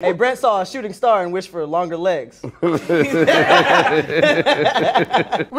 Hey, Brent saw a shooting star and wished for longer legs.